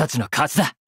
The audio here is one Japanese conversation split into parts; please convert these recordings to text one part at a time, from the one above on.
たちの勝ちだ。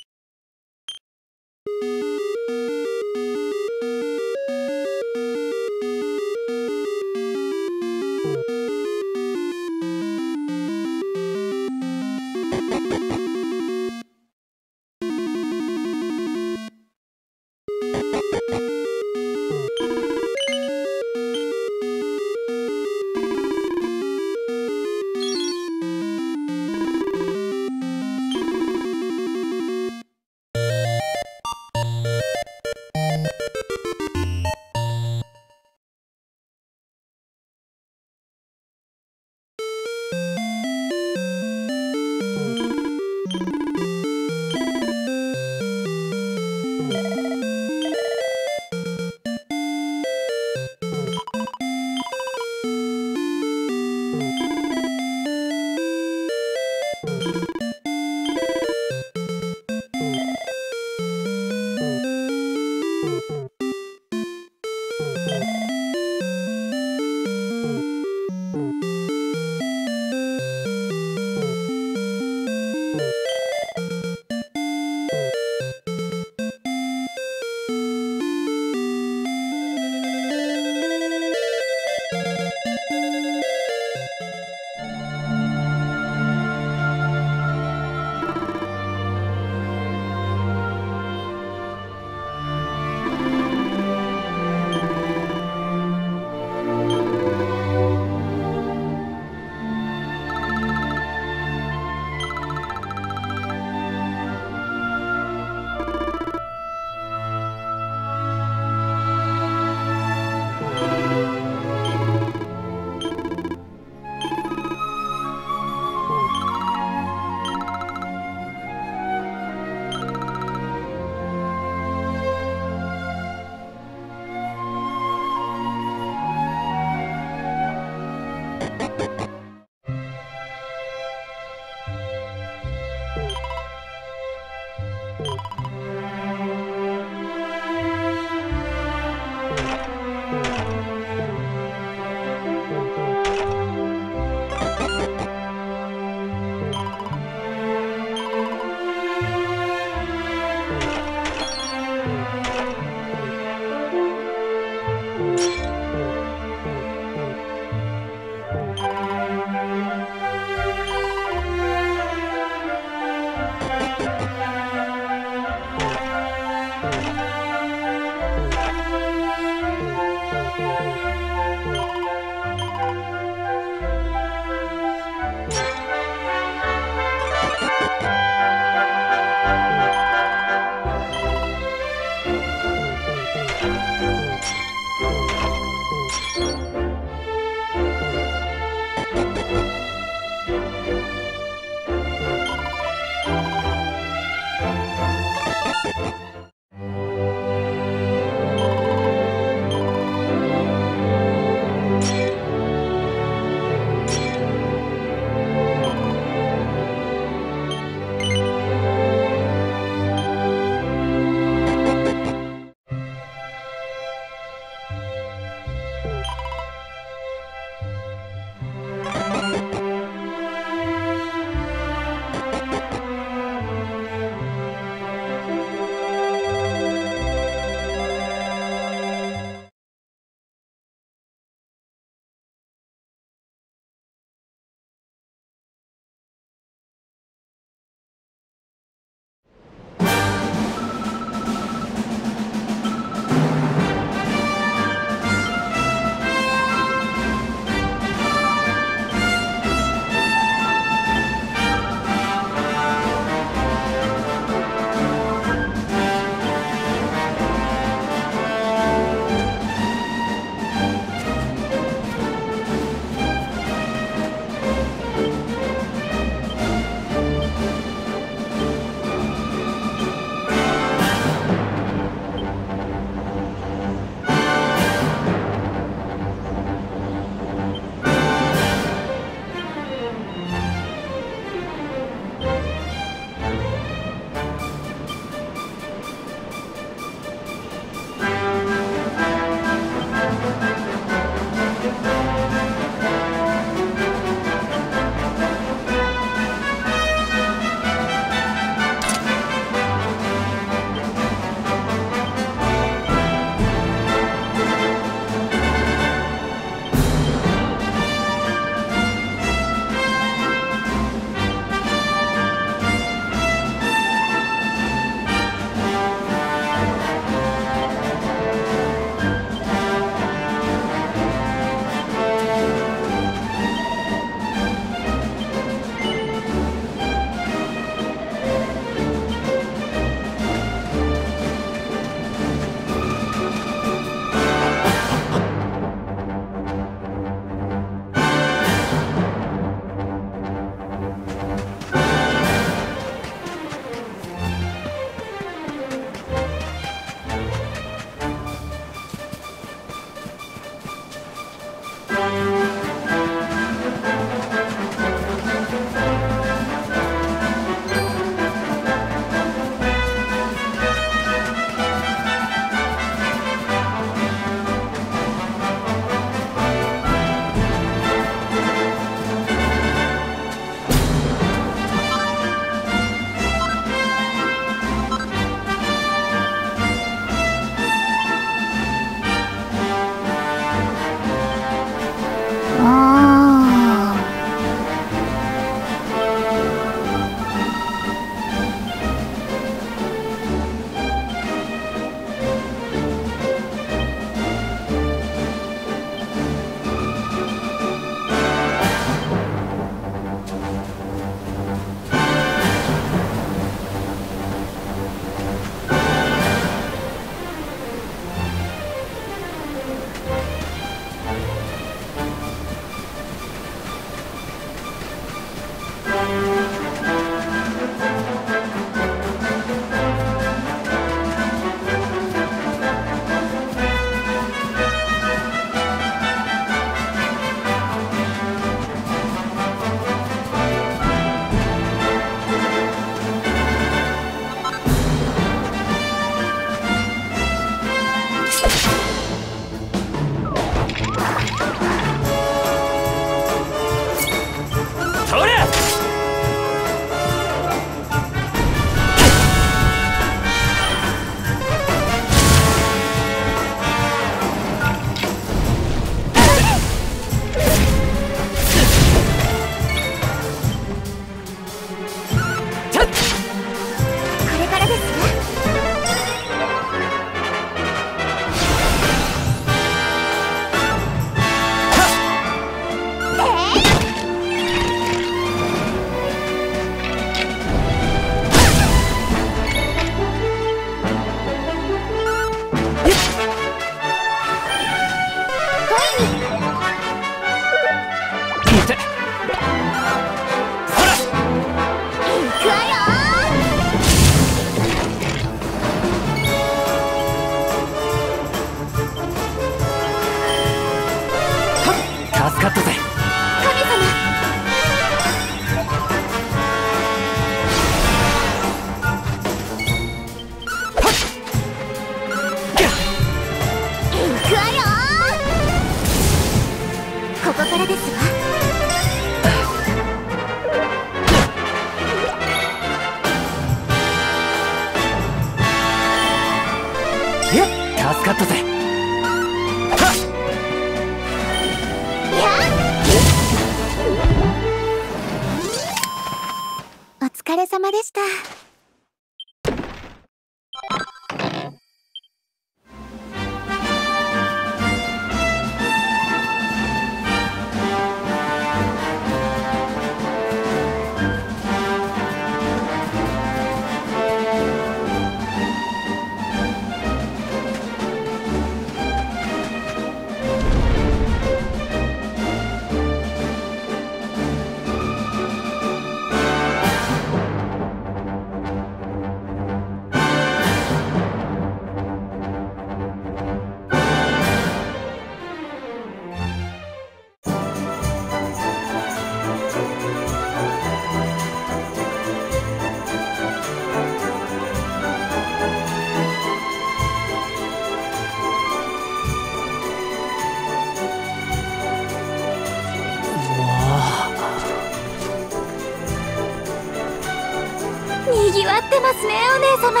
ってますねお姉様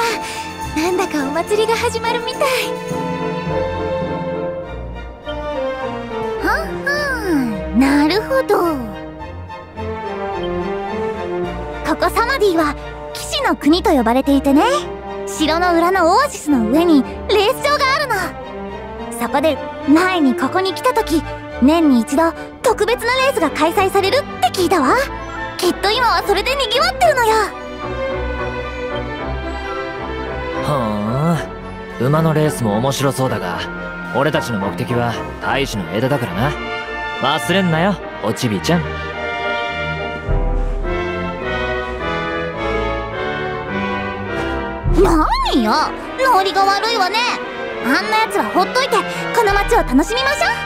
なんだかお祭りが始まるみたい。はんはんなるほどここサマディは騎士の国と呼ばれていてね。城の裏のオアシスの上にレース場があるの。そこで前にここに来た時年に一度特別なレースが開催されるって聞いたわ。きっと今はそれでにぎわってるのよ。馬のレースも面白そうだが俺たちの目的は大使の枝だからな。忘れんなよおちびちゃん。何よノリが悪いわね。あんなやつはほっといてこの街を楽しみましょう。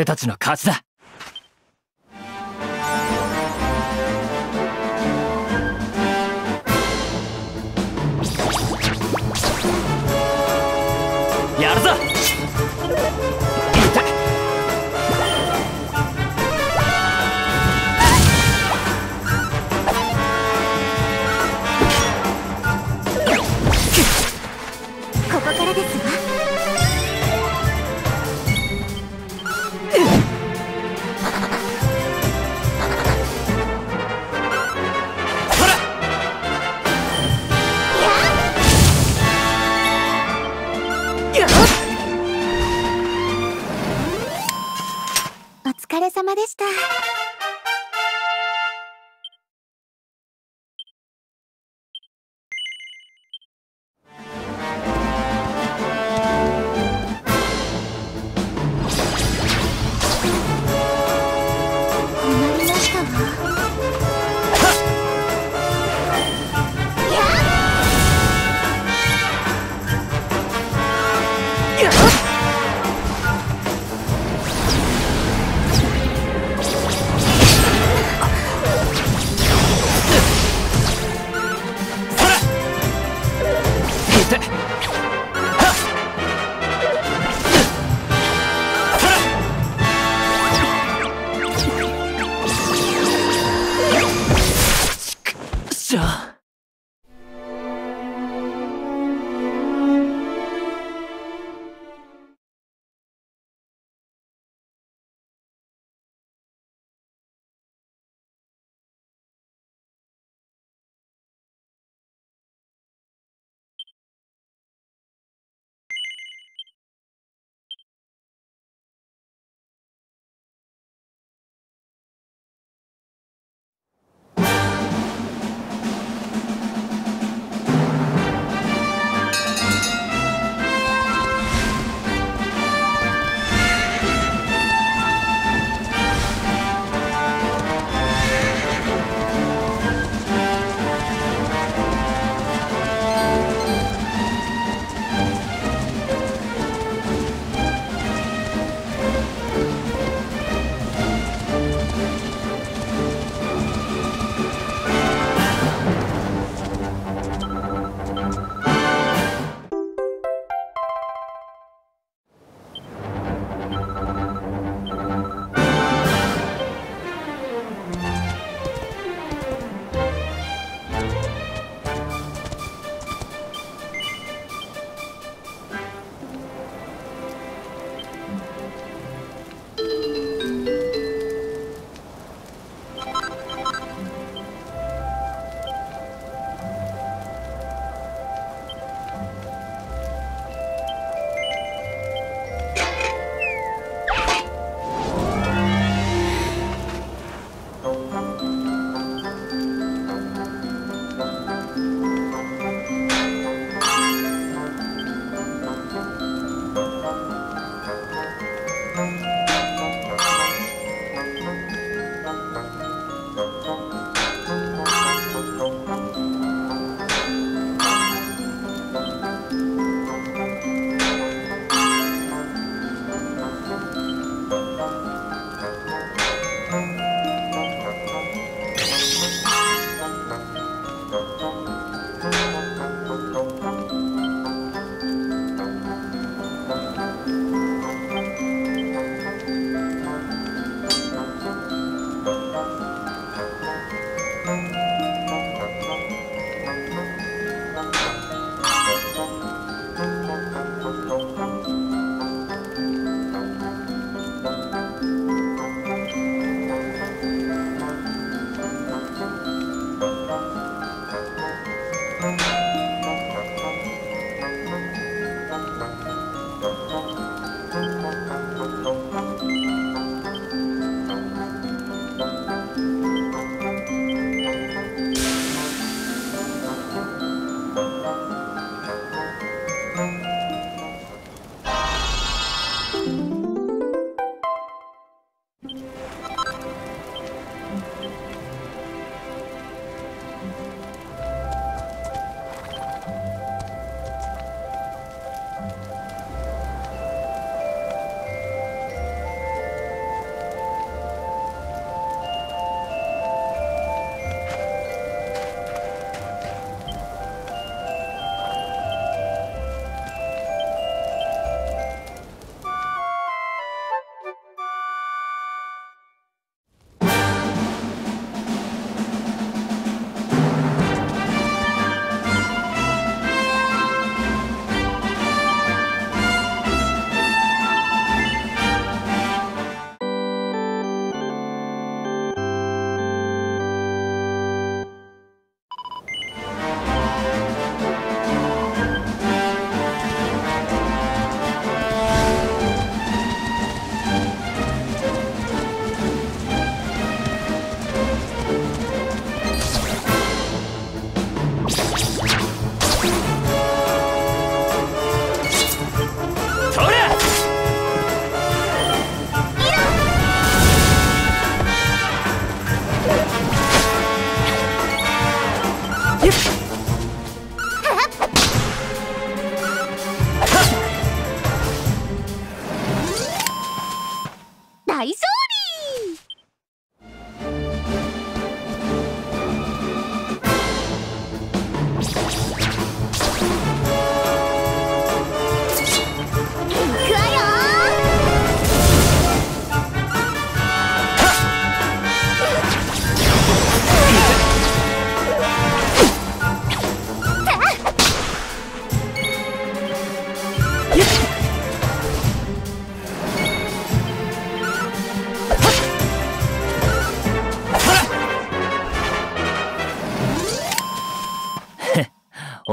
俺たちの勝ちだ。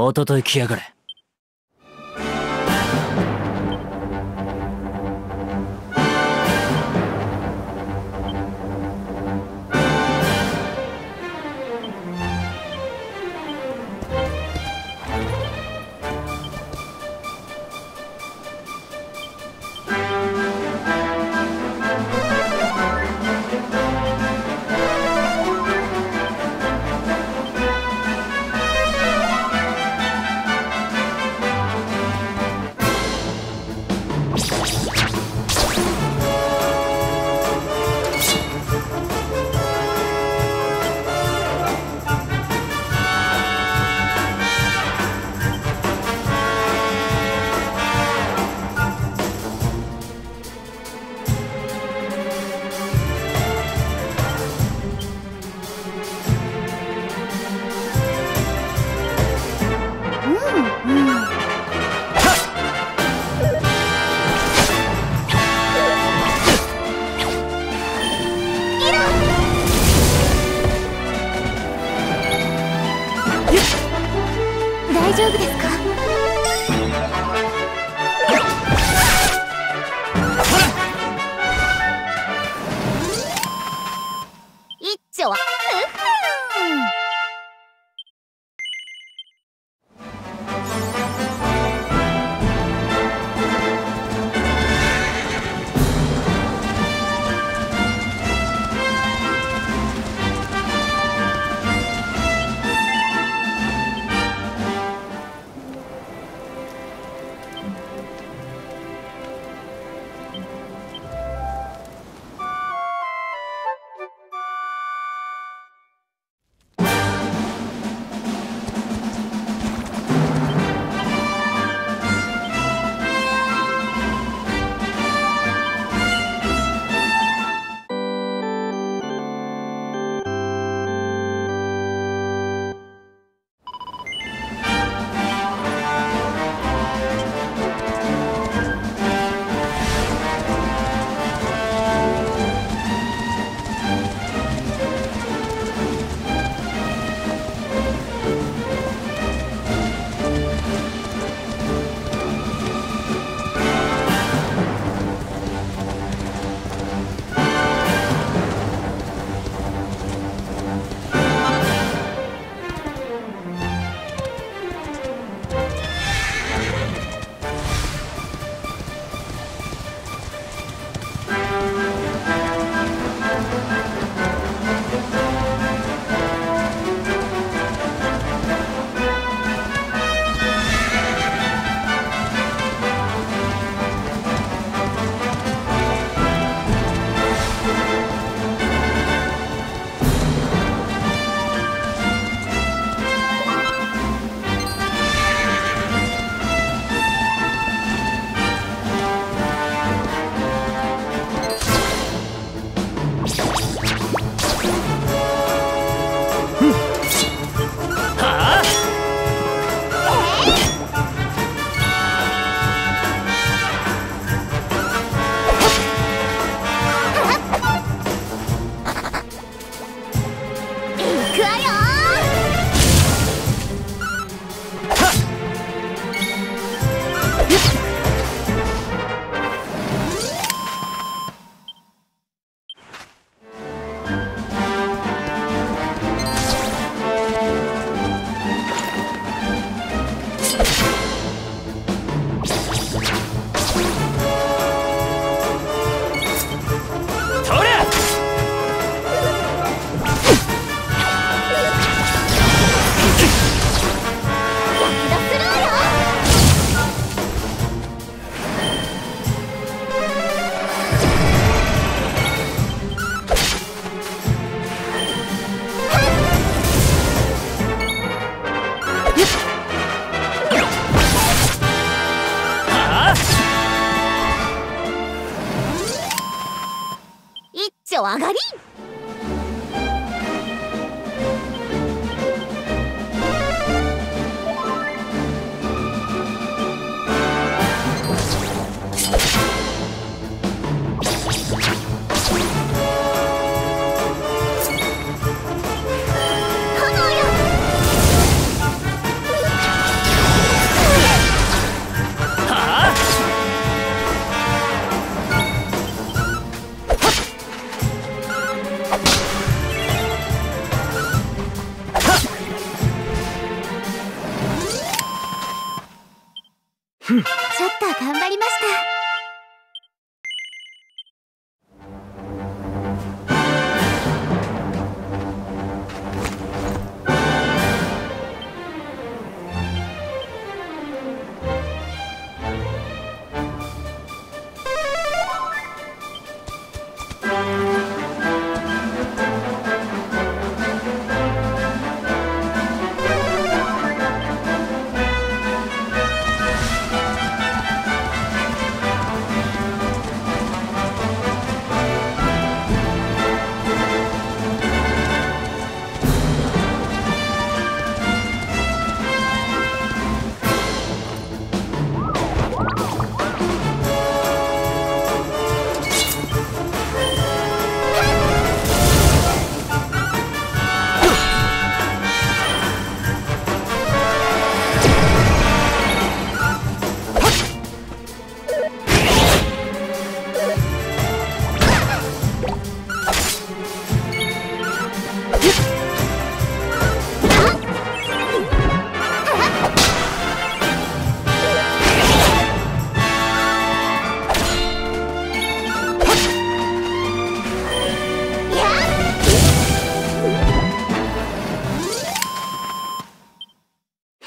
おととい来やがれ。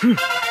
Hmm.